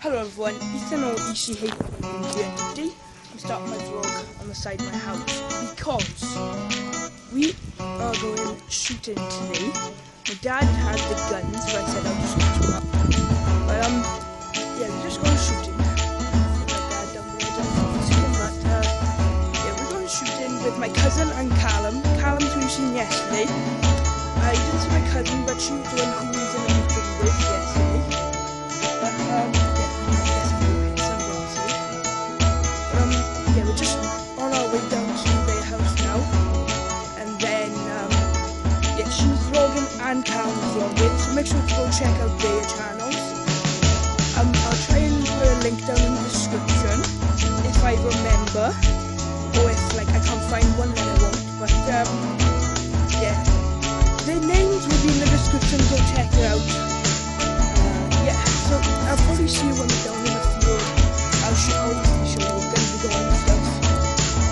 Hello everyone, Ethan or ECH here today. I'm starting my vlog on the side of my house because we are going shooting today. My dad has the guns, but I said I'll just shoot up. But um, yeah, we're just going shooting. Shooting, uh, yeah, we're going shooting with my cousin and Callum. You seen yesterday. I didn't see my cousin, but she was doing yeah, so I'll probably see you when we're down in the field. I'll show obviously show you we're going to be going and stuff.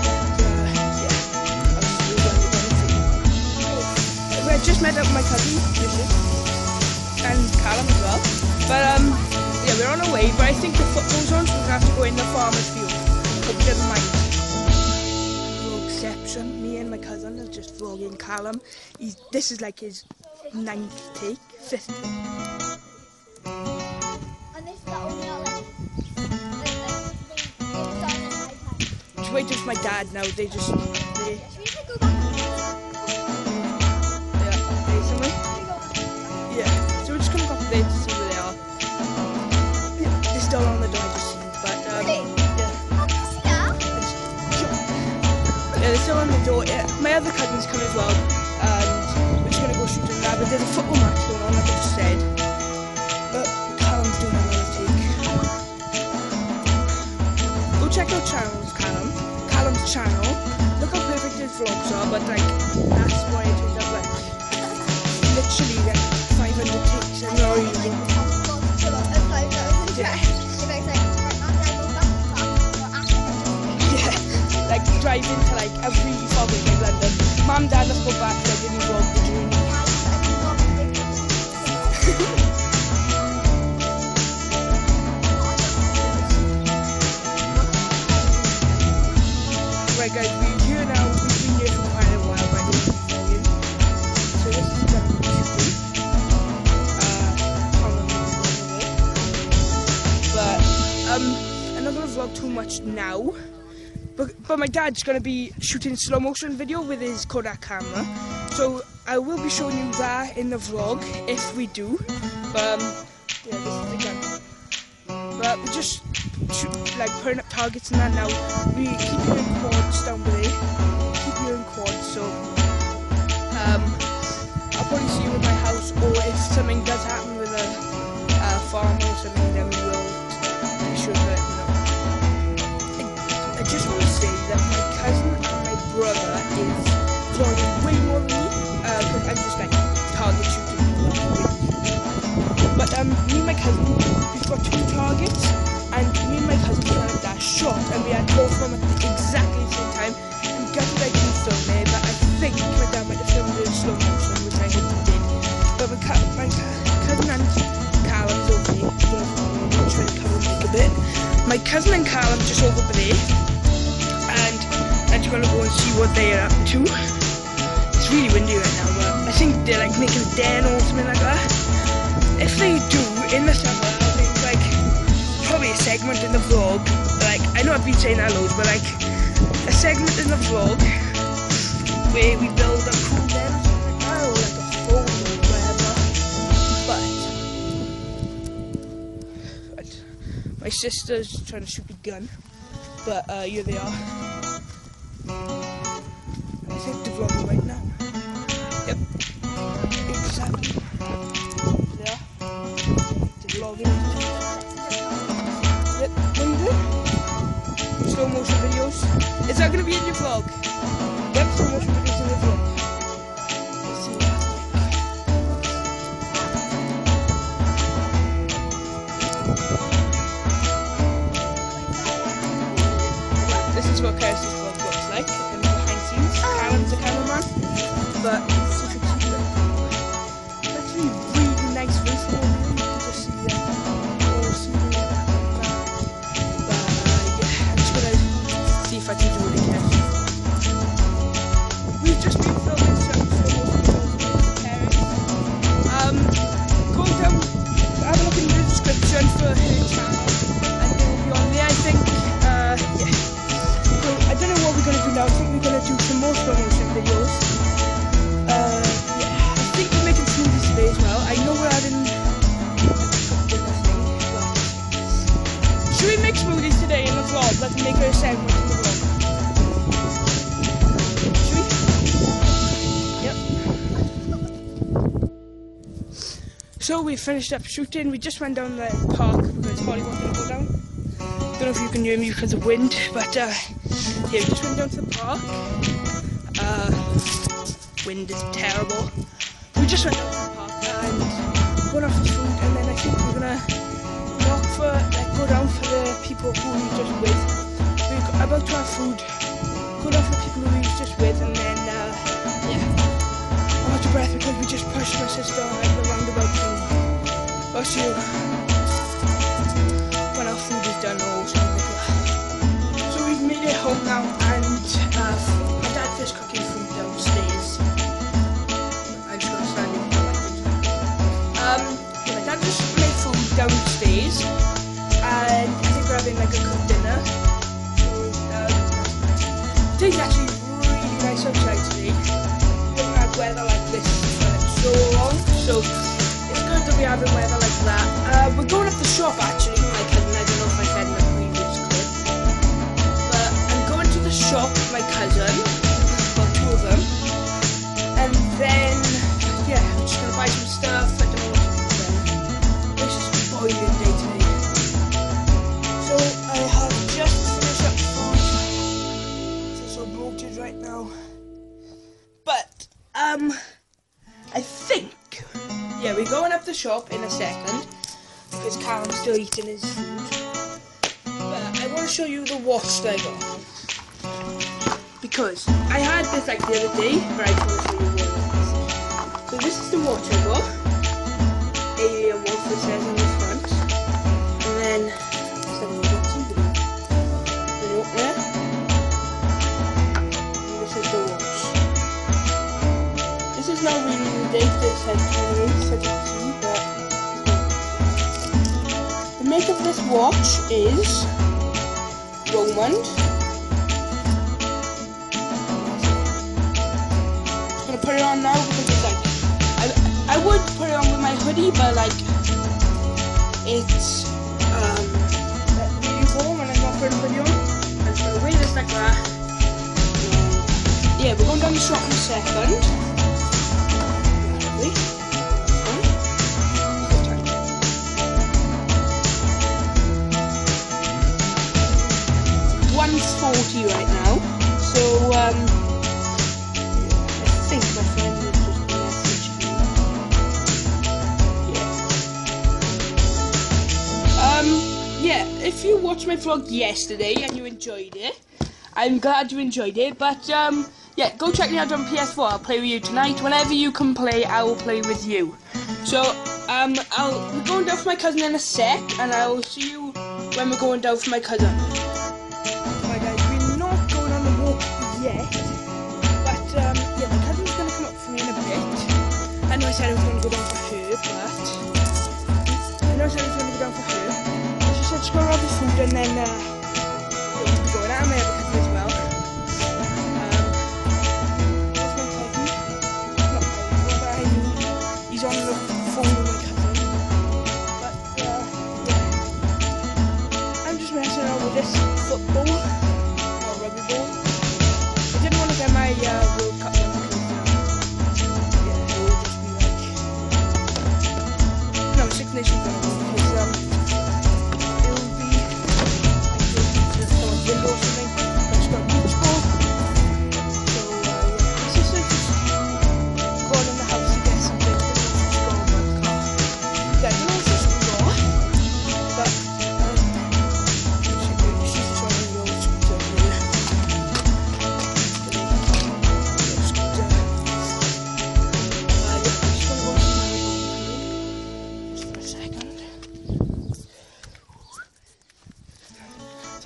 And uh, yeah, I'll see you when we're in the field. Just met up with my cousin, Richard, and Callum as well. But um, yeah, we're on our way. But I think the football's on, so we're gonna have to go in the farmer's field. Hope you don't mind. Vlogception. Me and my cousin are just vlogging Callum. He's this is like his ninth take, fifth. And this is the only outlet. Should Just wait, just my dad now. They just they we go back? they are they somewhere. Yeah. So we're just gonna go there to see where they are. Yeah, they're still on the door. I just seen, but um, Really? yeah. Can you see that? Yeah, they're still on the door. Yeah, my other cousins come as well, and now. But there's a football match going on, like I just said. But Callum's doing another take. Go check out channels, Callum. Callum's channel. Look how perfect his vlogs are, but like that's why it turns out like literally like 500 takes and not even. Yeah, like driving to like every public in London. Mum, dad, let's go back. Vlog too much now. But, but my dad's gonna be shooting slow motion video with his Kodak camera. So I will be showing you that in the vlog if we do. But um, yeah. But we just shoot, like putting up targets and that now. We keep in quads down there. Keep in quads. So um, I'll probably see you in my house, or if something does happen with a uh, farm cousin, we've got two targets, and me and my cousin trying to dash shot, and we had both of them at the exactly the same time. And gutted I didn't film it, but I think my dad might have filmed it in slow motion, which I hope he did. But my, my cousin and Callum's over there. I'm trying to cover a bit. My cousin and Callum just over there, and I'm just gonna go and see what they are up to. It's really windy right now, but I think they're like making a den or something like that. If they do in the summer, I'll like probably a segment in the vlog. Like I know I've been saying that loads, but like a segment in the vlog where we build a cool den like a phone or whatever. But my sister's trying to shoot a gun, but uh, here they are. Slow motion videos. Is that gonna be in your vlog? Slow motion videos So we finished up shooting. We just went down the park because Holly wanted to go down. Don't know if you can hear me because of wind, but uh, yeah, we just went down to the park. Uh, wind is terrible. We just went down to the park and got off the food, and then I think we're gonna knock for like go down for the people who we just with. We're about to have food. Go down for the people who we just with, and then breath because we just pushed my sister like the roundabout thing. See you when our food is done because Callum's still eating his food. But I want to show you the watch that I got. Because I had this like the other day, but So this is the watch I got. Alien Wolf, it says on the front. And then, let's this is the watch. This is not really the date, it's like 28, 17. image of this watch is Roman. I'm gonna put it on now because it's like I I would put it on with my hoodie, but like it's um really warm and I'm not putting hoodie on. I'm just gonna wear this like that. Yeah, we're going down the shop in a second. If you watched my vlog yesterday and you enjoyed it, I'm glad you enjoyed it. But um. Yeah, go check me out on PS4. I'll play with you tonight. Whenever you can play, I will play with you. So, um, I'll we're going down for my cousin in a sec, and I will see you when we're going down for my cousin. And then uh, we'll be going out. My other cousin as well. He's on the phone with my cousin. But, uh, yeah. I'm just messing around with this football.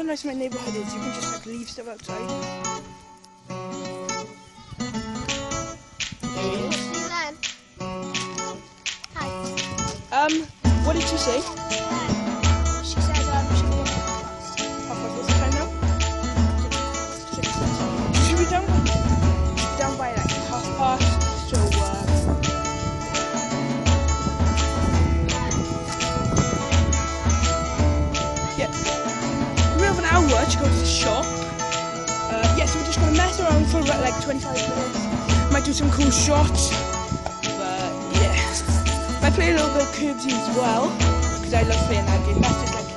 So nice my neighborhood is. You can just like leave stuff outside. See you then. Hi. Um, what did you say? About like 25 minutes. Might do some cool shots. But yeah. Might play a little bit of Curbsy as well. Because I love playing that game. That's just like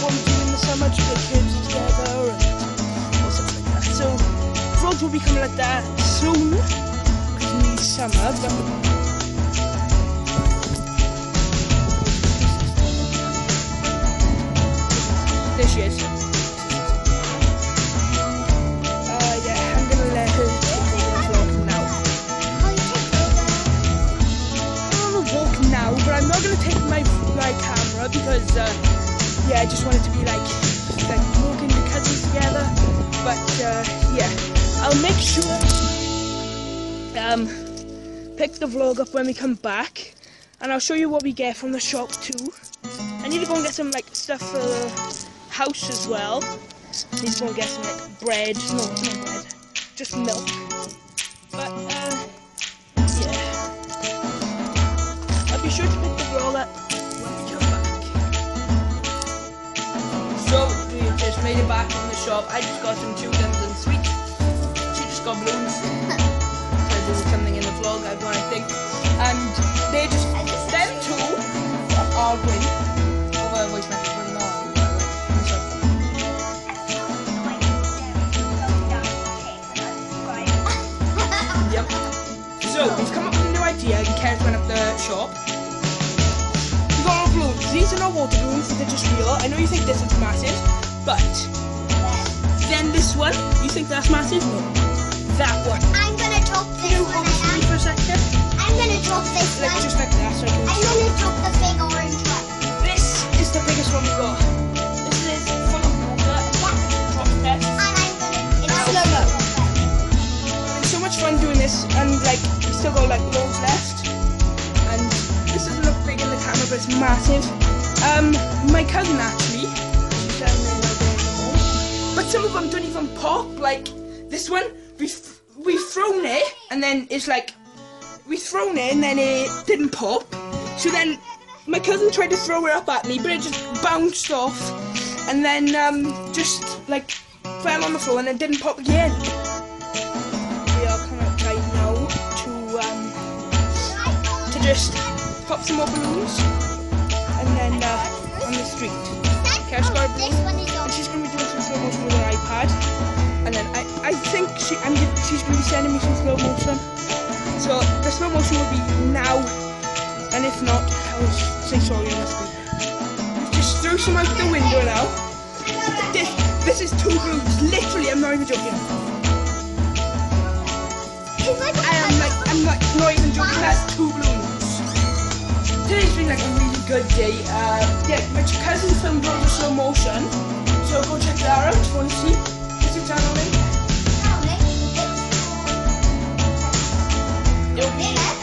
what we do in the summer to play Curbsy together and or something like that. So vlogs will be coming like that soon. Because it needs summer. But There she is. My camera because uh, yeah, I just wanted to be like like walking the cousins together. But uh, yeah, I'll make sure um pick the vlog up when we come back, and I'll show you what we get from the shop too. I need to go and get some like stuff for the house as well. Need to go and get some like bread, no, not bread, just milk. But uh, yeah. I'll be sure to pick the vlog up made it back from the shop. I just got some chewdums and sweets. She just got balloons. so I did something in the vlog, I to think. And they just, them two are great. Over a voice message from Mom. Yep. So, we've come up with a new idea and Karen went up the shop. We got balloons. These are not water balloons, they're just real. I know you think this is massive, but then this one, you think that's massive? No. That one. I'm gonna drop this You one. this for me for a second. I'm gonna drop this Like, one. just like that, so I can I'm gonna drop the big orange one. This is the biggest one we got. This is full of water and drop test. And I'm gonna. It's slow mo. It's so much fun doing this, and like we still got like loads left. And this doesn't look big in the camera, but it's massive. Um, my cousin actually, some of them don't even pop. Like this one, we've we've thrown it, and then it's like we've thrown it, and then it didn't pop. So then my cousin tried to throw it up at me, but it just bounced off, and then um, just like fell on the floor, and then didn't pop again we are of trying now to um, to just pop some more balloons and then uh, on the street. Got a This balloon doing some slow motion with her iPad. And then I, I think she I'm, she's going to be sending me some slow motion. So the slow motion will be now, and if not, I will say sorry the screen. Just throw some out the window now. This this is two balloons. Literally, I'm not even joking. I am like, I'm like not even joking. That's two balloons. Today's been like a really good day. Uh, yeah, my cousin filmed loads of slow motion, go check that out if you want to see. Channel name? It'll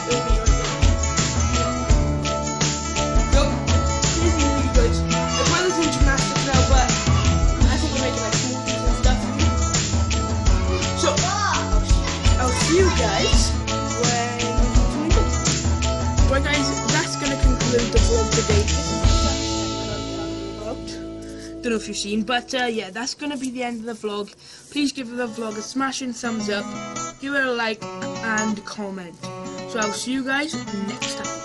you've seen, but uh, yeah, that's gonna be the end of the vlog. Please give the vlog a smashing thumbs up, give it a like and comment. So I'll see you guys next time.